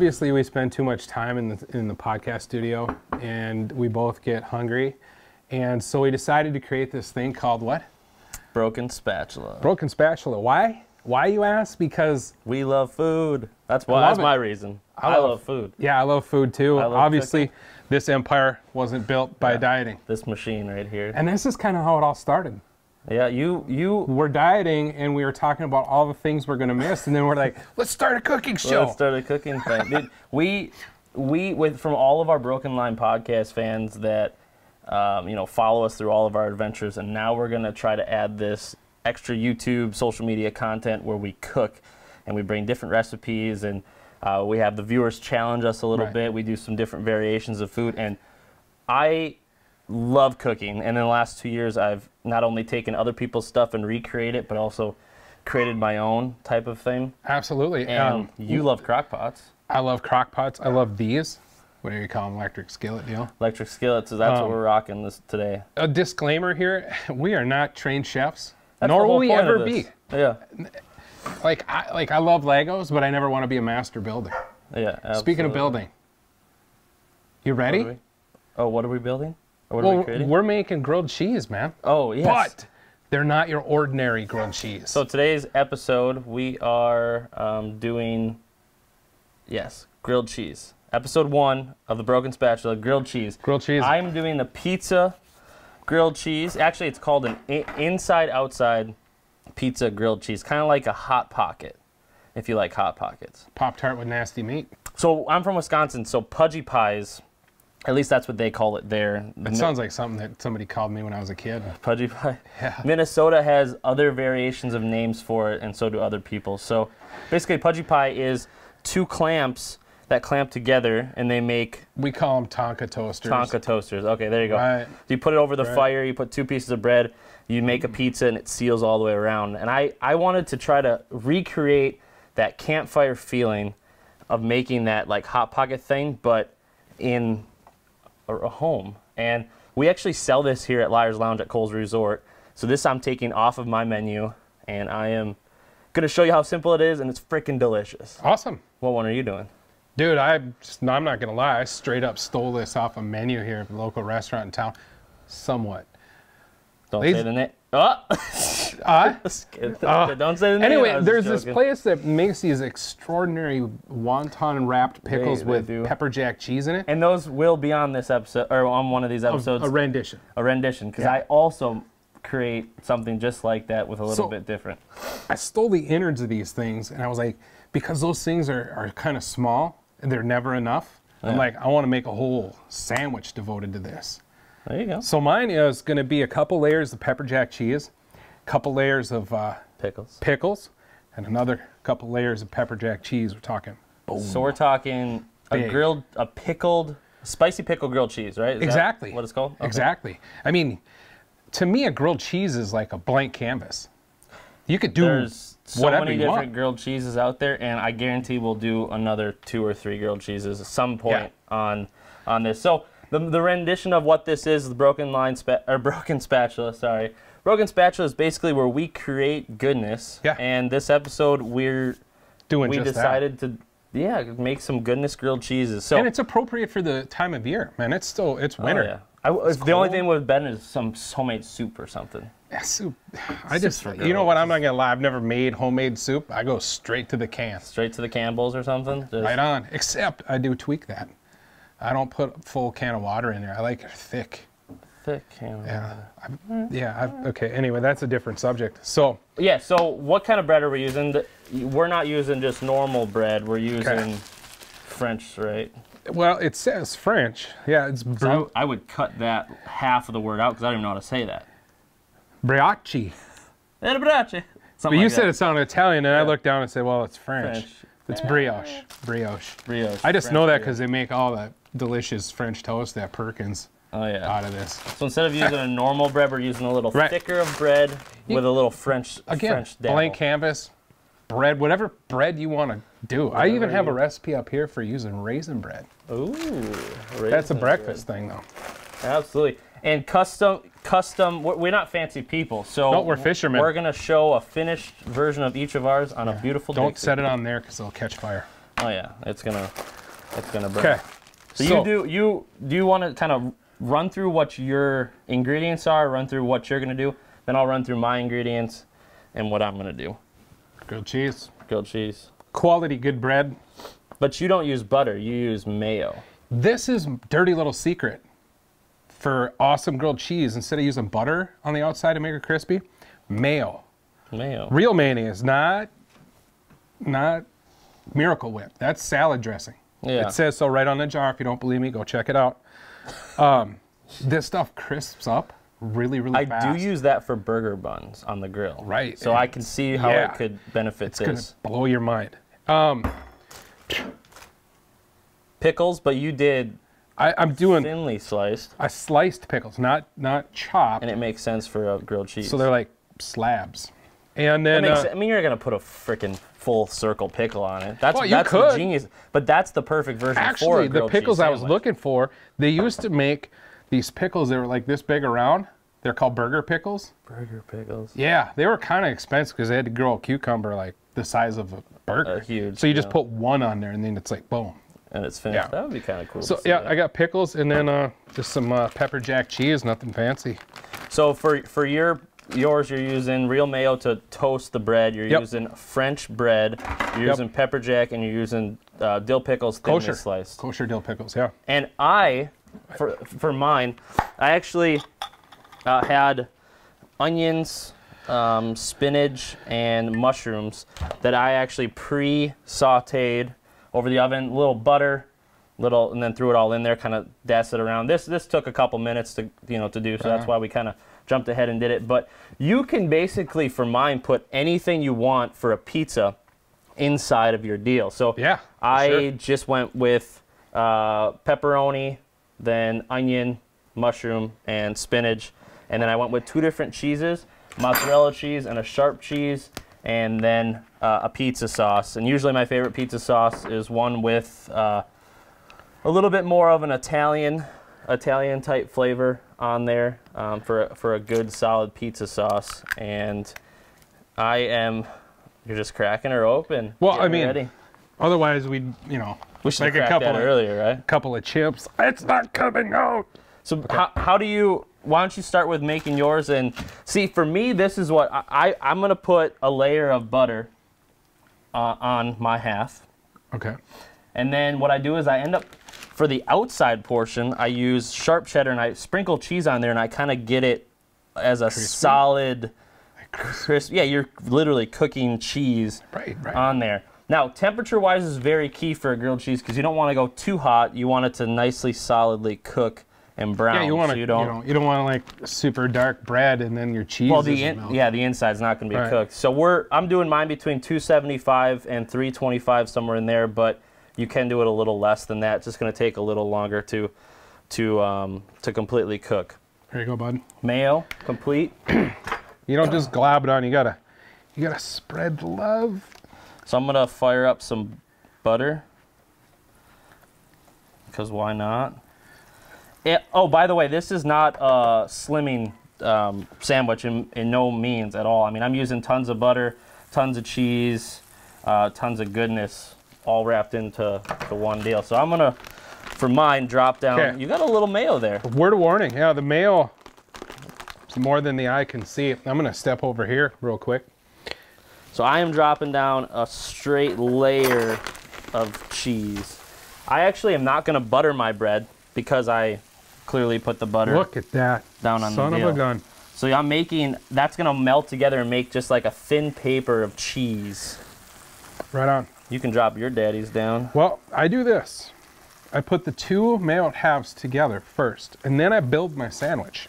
Obviously we spend too much time in the in the podcast studio, and we both get hungry, and so we decided to create this thing called what? Broken spatula. Broken spatula. Why? Why you ask? Because We love food. That's why. That's it. my reason. I I, love- love food. yeah, I love food too. Love Obviously, this empire wasn't built by Yeah. dieting, This machine right here. and this is kind of how it all started. Yeah, you you. We're dieting, and we were talking about all the things we're gonna miss, and then we're like, let's start a cooking show. Let's start a cooking thing. Dude, we we with from all of our Broken Line podcast fans that um, you know follow us through all of our adventures, and now we're gonna try to add this extra YouTube social media content where we cook and we bring different recipes and uh, we have the viewers challenge us a little Right. bit. We do some different variations of food, and I love cooking. And in the last two years, I've not only taken other people's stuff and recreate it, but also created my own type of thing. Absolutely. And Um, you love crock pots. I love crock pots. I love these. What do you call them? Electric skillet deal. Electric skillets, that's Um, what we're rocking this today. A disclaimer here: we are not trained chefs, That's nor will we ever be. Yeah, Like I like I love Legos, but I never want to be a master builder. yeah. Speaking of building, you What ready? we- oh, what are we building? What are we Well, creating? we're making grilled cheese, man. oh, yes. But they're not your ordinary grilled cheese. So today's episode, we are um, doing, yes, grilled cheese. Episode one of the Broken Spatula, grilled cheese. grilled cheese. I'm doing the pizza grilled cheese. Actually, it's called an inside-outside pizza grilled cheese, kind of like a hot pocket, if you like hot pockets. Pop tart with nasty meat. So I'm from Wisconsin, so pudgy pies, at least that's what they call it there. It sounds like something that somebody called me when I was a kid. pudgy pie. Yeah. Minnesota has other variations of names for it, and so do other people. So basically, pudgy pie is two clamps that clamp together, and they make We call them Tonka toasters. Tonka toasters. Okay, there you go. Right. So you put it over the Right. fire, you put two pieces of bread, you make a pizza, and it seals all the way around. And I, I wanted to try to recreate that campfire feeling of making that like hot pocket thing, but in a, a home. And we actually sell this here at Liars Lounge at Coles Resort. So this I'm taking off of my menu, and I am gonna show you how simple it is, and it's freaking delicious. Awesome. What one are you doing? Dude, I just, I'm not gonna lie. I straight up stole this off a menu here at a local restaurant in town. Somewhat. Don't These- say the name. Oh! Uh, Don't say the name. Anyway, there's this place that makes these extraordinary wonton wrapped pickles they with do. pepper jack cheese in it. And those will be on this episode, or on one of these episodes, a rendition. a rendition, because Yeah. I also create something just like that with a little So- bit different. I stole the innards of these things, and I was like, because those things are, are kind of small and they're never enough. I'm like, I want to make a whole sandwich devoted to this. There you go. So mine is going to be a couple layers of pepper jack cheese, couple layers of uh, Pickles. pickles, and another couple layers of pepper jack cheese. We're talking. So we're talking a grilled, a pickled, spicy pickle grilled cheese, right? Is that Exactly. what it's called? Okay. Exactly. I mean, to me, a grilled cheese is like a blank canvas. You could do There's so whatever many different want. grilled cheeses out there, and I guarantee we'll do another two or three grilled cheeses at some point on on this. So the, the rendition of what this is, the broken line spa- or broken spatula, sorry. Broken spatula is basically where we create goodness. Yeah. And this episode we're Doing we just decided to yeah, make some goodness grilled cheeses. So. And it's appropriate for the time of year, man. It's still it's oh, winter. yeah. I, the only thing would have been is some homemade soup or something. Yeah, soup. I just, for you know what? I'm not gonna lie. I've never made homemade soup. I go straight to the can, Straight to the Campbell's or something. Just- right on. Except I do tweak that. I don't put a full can of water in there. I like it thick. Thick can. Yeah. I've, yeah. I've, okay. Anyway, that's a different subject. So Yeah, so what kind of bread are we using? We're not using just normal bread. We're using French, right? Well, it says French. Yeah, it's bru- I, I would cut that half of the word out because I don't even know how to say that. brioche. Eh, brioche. But you like said that. it sounded Italian, and I looked down and said, "Well, it's French. French. It's brioche. Brioche. Brioche. I just French know that because they make all that delicious French toast at Perkins Oh yeah. out of this. So instead of using a normal bread, we're using a little Right. thicker of bread with a little French Again, French dabble. blank canvas, bread, whatever bread you want to do. I even have a recipe up here for using raisin bread. Ooh. That's a raisin breakfast thing, though. Absolutely. And custom, custom. We're, not fancy people, so No, we're fishermen. We're gonna show a finished version of each of ours on a beautiful. Don't Dixie. set it on there because it'll catch fire. Oh yeah, it's gonna, it's gonna burn. Okay. So, you do you do you want to kind of run through what your ingredients are, run through what you're gonna do, then I'll run through my ingredients and what I'm gonna do. grilled cheese, Grilled cheese. quality good bread. But you don't use butter, you use mayo. This is dirty little secret for awesome grilled cheese. Instead of using butter on the outside to make it crispy, mayo. Mayo. Real mayonnaise, not not Miracle Whip. That's salad dressing. Yeah. It says so right on the jar. If you don't believe me, go check it out. Um, this stuff crisps up really, really I fast. do use that for burger buns on the grill. Right, So I can see how yeah. it could benefit It's gonna this. blow your mind. Um, Pickles, but you did I, I'm doing thinly sliced, I sliced pickles, not not chopped. and it makes sense for a grilled cheese. So they're like slabs. And then uh, I mean, you're gonna put a freaking full circle pickle on it. That's Well, you that's could. the genius. But that's the perfect version for a actually the pickles I was looking for, they used to make these pickles that were like this big around. They're called burger pickles. Burger pickles. Yeah, they were kind of expensive because they had to grow a cucumber like the size of a burger. Uh, huge, So you just put one on there, and then it's like boom. And it's finished. Yeah. That would be kind of cool. So yeah, that. I got pickles and then uh, just some uh, pepper jack cheese. Nothing fancy. So for for your yours, you're using real mayo to toast the bread. You're Yep. using French bread. You're using pepper jack, and you're using uh, dill pickles thinly Kosher. sliced. Kosher dill pickles. Yeah. And I, for for mine, I actually uh, had onions, um, spinach, and mushrooms that I actually pre-sautéed over the oven. A little butter, little, and then threw it all in there. Kind of danced it around. This this took a couple minutes to you know to do, so that's Uh-huh. why we kind of jumped ahead and did it. But you can basically, for mine, put anything you want for a pizza inside of your deal. So Yeah, I sure. just went with uh, pepperoni, then onion, mushroom, and spinach. And then I went with two different cheeses mozzarella cheese and a sharp cheese, and then uh, a pizza sauce. And usually my favorite pizza sauce is one with uh, a little bit more of an Italian. Italian type flavor on there um, for a- for a good solid pizza sauce, and I am. You're just cracking her open. Well, I mean, ready. Otherwise, we'd you know We should make have a couple of, earlier, right? couple of chips. It's not coming out. So how, how do you? Why don't you start with making yours? And see, for me, this is what I, I I'm gonna put a layer of butter uh, on my half, Okay. and then what I do is I end up for the outside portion I use sharp cheddar and I sprinkle cheese on there, and I kind of get it as a solid crisp. Yeah, you're literally cooking cheese Right. Right. on there. Now, temperature wise is very key for a grilled cheese because you don't want to go too hot. You want it to nicely, solidly cook and brown. yeah, you want so to you you, don't. you don't want to like super dark bread and then your cheese. well, the in, yeah, the inside's not going to be Right. cooked. So we're I'm doing mine between 275 and 325 somewhere in there, but you can do it a little less than that. It's just going to take a little longer to to um, to completely cook. There you go, bud. Mayo complete. You don't just glob it on. You gotta you gotta spread the love. So I'm gonna fire up some butter. Because why not? It, oh, by the way, this is not a slimming um, sandwich in, in no means at all. I mean, I'm using tons of butter, tons of cheese, uh, tons of goodness, all wrapped into the one deal. So I'm gonna, for mine, drop down. Okay. You got a little mayo there. Word of warning. Yeah, the mayo is more than the eye can see. I'm gonna step over here real quick. So I am dropping down a straight layer of cheese. I actually am not gonna butter my bread because I clearly put the butter Look at that. down on Son the of deal. a gun. So I'm making that's gonna melt together and make just like a thin paper of cheese. Right on. You can drop your daddies down. Well, I do this. I put the two mayo halves together first, and then I build my sandwich.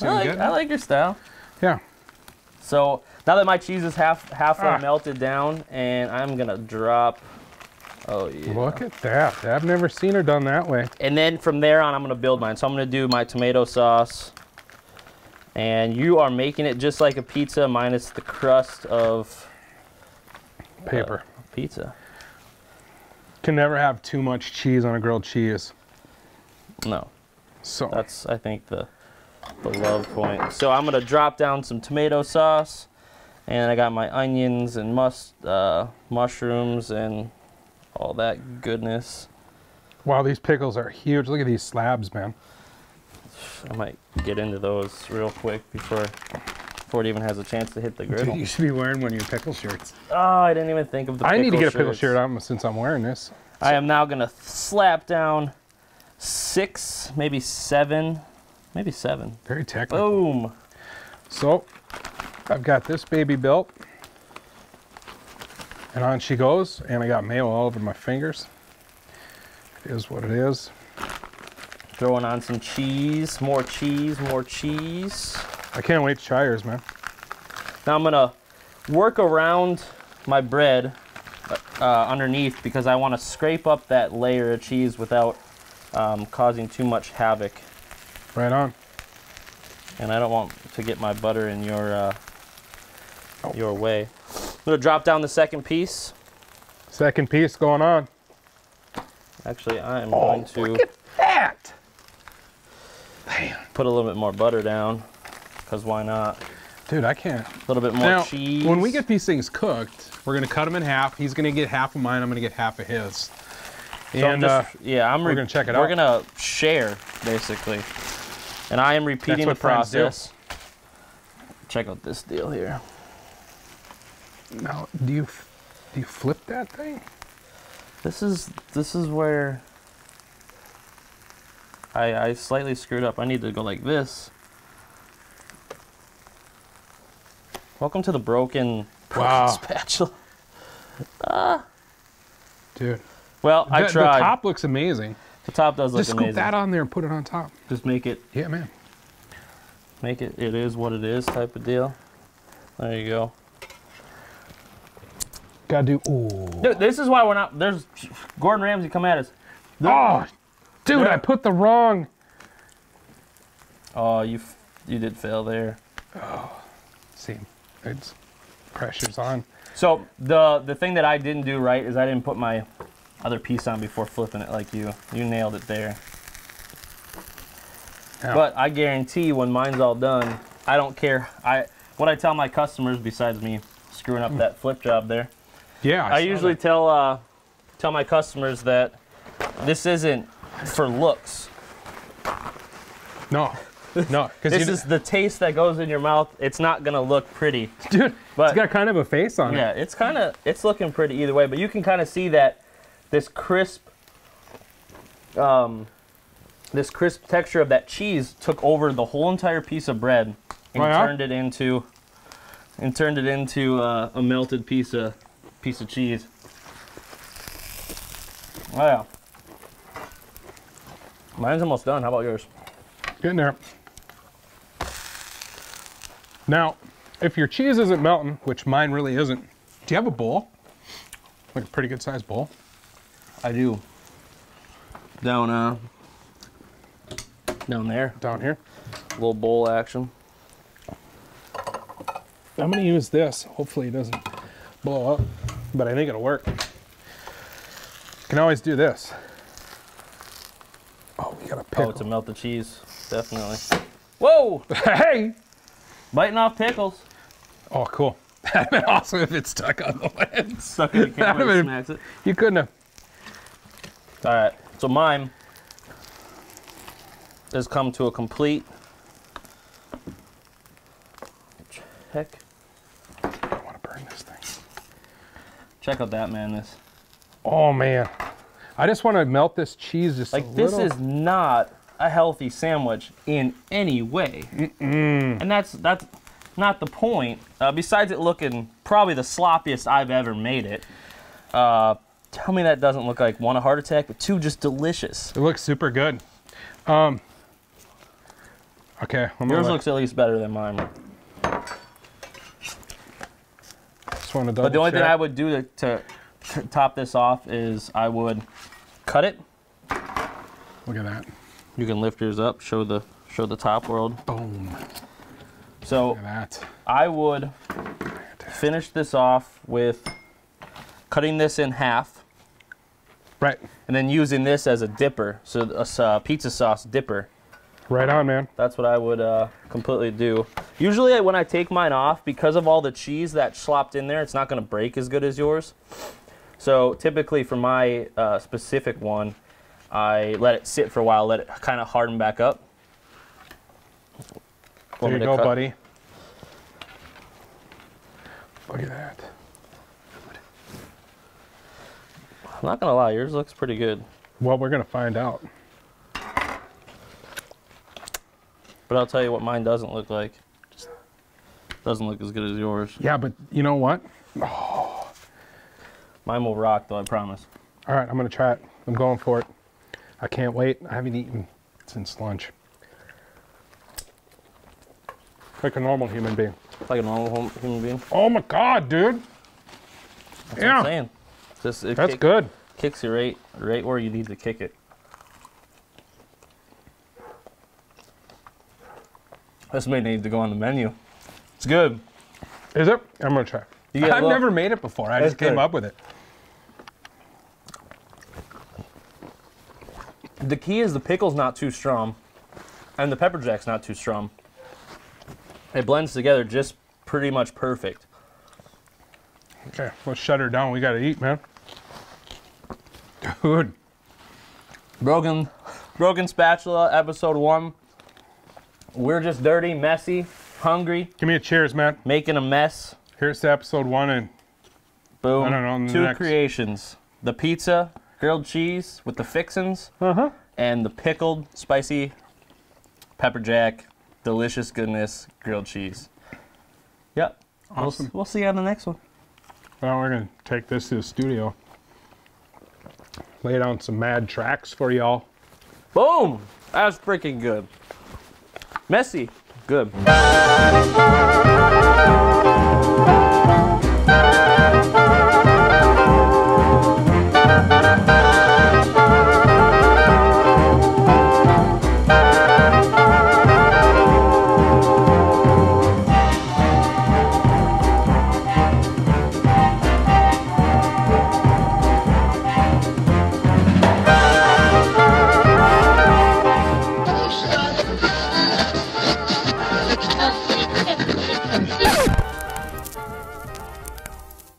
I like, I like your style. Yeah. So now that my cheese is half halfway Ah. melted down, and I'm gonna drop Oh yeah. Look at that. I've never seen her done that way. And then from there on, I'm gonna build mine. So I'm gonna do my tomato sauce. And you are making it just like a pizza, minus the crust of Paper. pizza. Can never have too much cheese on a grilled cheese. No, So that's I think the the love point. So I'm gonna drop down some tomato sauce, and I got my onions and mus uh, mushrooms and all that goodness. wow, these pickles are huge. Look at these slabs, man. I might get into those real quick before it even has a chance to hit the Dude, griddle. you should be wearing one of your pickle shirts. Oh, I didn't even think of the. I need to get a pickle shirt on since I'm wearing this. I am now gonna slap down six, maybe seven, maybe seven. Very technical. Boom. So I've got this baby built. And on she goes. And I got mayo all over my fingers. It is what it is. Throwing on some cheese, more cheese, more cheese. I can't wait to try yours, man. Now I'm gonna work around my bread uh, underneath because I want to scrape up that layer of cheese without um, causing too much havoc, Right on. and I don't want to get my butter in your uh, your way. I'm gonna drop down the second piece. Second piece going on. Actually, I am going to look at that. Damn. put a little bit more butter down because why not? Dude, I can't. A little bit more Now, cheese. when we get these things cooked, we're going to cut them in half. He's going to get half of mine. I'm going to get half of his. So I'm And just- uh, yeah, I'm. we're gonna check it We're out. gonna share basically, and I am repeating the what friends do. process. Check out this deal here. now, do you do you flip that thing? This is this is where I I slightly screwed up. I need to go like this. Welcome to the broken, broken Wow. spatula. Ah. Dude, Well, I tried. The top looks amazing. The top does look Just scoop that on there and put it on top. Just make it Yeah, man. make it it is what it is type of deal. There you go. Gotta do. Ooh. Dude, this is why we're not. There's Gordon Ramsay come at us. Oh, dude. I put the wrong. Oh, you you did fail there. See, it's pressure's on. So the the thing that I didn't do right is I didn't put my other piece on before flipping it like you. You nailed it there. Yeah. But I guarantee when mine's all done, I don't care. I what I tell my customers besides me screwing up that flip job there. Yeah, I saw usually that. tell uh, tell my customers that this isn't for looks. no, no, because This is the taste that goes in your mouth. It's not gonna look pretty. dude. But it's got kind of a face on yeah, it. Yeah, it's kind of it's looking pretty either way. But you can kind of see that this crisp, um, this crisp texture of that cheese took over the whole entire piece of bread and Oh, yeah? turned it into and turned it into uh, a melted piece of piece of cheese. Oh yeah. Mine's almost done. How about yours? Getting there. Now, if your cheese isn't melting, which mine really isn't, do you have a bowl? Like a pretty good sized bowl? I do. Down uh down there. down here. Little bowl action. I'm gonna use this. Hopefully it doesn't blow up, but I think it'll work. Can always do this. Oh, we got a Oh, to melt the cheese, definitely. Whoa! hey! Biting off pickles. Oh, cool. That'd been awesome if it stuck on the lens. Stuck in the camera been- smacks it. You couldn't have. All right, so mine has come to a complete check. I don't want to burn this thing. Check out that madness. Oh man, I just want to melt this cheese just Like this little. is not a healthy sandwich in any way, and that's that's not the point. Uh, besides it looking probably the sloppiest I've ever made it. Uh, tell me that doesn't look like one a heart attack, but two just delicious. It looks super good. Um. Okay, Yours looks at least better than mine. Just want to double But the only thing. I would do to, to f- top this off is I would cut it. Look at that. You can lift yours up, show the show the top world. Boom. So that. I would finish this off with cutting this in half Right. and then using this as a dipper, so a uh, pizza sauce dipper. Right on, man. That's what I would uh, completely do. Usually, when I take mine off, because of all the cheese that slopped in there, it's not going to break as good as yours. So typically, for my uh, specific one, I let it sit for a while, let it kind of harden back up. There you go, cut? buddy. Look at that. I'm not gonna lie, yours looks pretty good. Well, we're gonna find out. But I'll tell you what mine doesn't look like. Just doesn't look as good as yours. Yeah, but you know what? Mine will rock though, I promise. All right, I'm gonna try it. I'm going for it. I can't wait. I haven't eaten since lunch. Like a normal human being. Like a normal hum- human being. Oh my god, dude. That's Yeah. what I'm saying. Just, it That's kick- good. Kicks you right, right where you need to kick it. This may need to go on the menu. It's good. Is it? I'm gonna try. You get a I've never made it before. I That's just came good. up with it. The key is the pickle's not too strong, and the pepper jack's not too strong. It blends together just pretty much perfect. Okay, let's shut her down. We gotta eat, man. Dude. Broken, broken spatula, episode one. We're just dirty, messy, hungry, Give me a cheers, man. making a mess. Here's to episode one and Boom. I don't know, on the Two next. creations: the pizza, grilled cheese with the fixins, uh-huh. and the pickled, spicy pepper jack, delicious goodness grilled cheese. Yep. We'll Awesome. We'll, see you on the next one. Well, we're gonna take this to the studio. Lay down some mad tracks for y'all. Boom! That's freaking good. Messy. Good.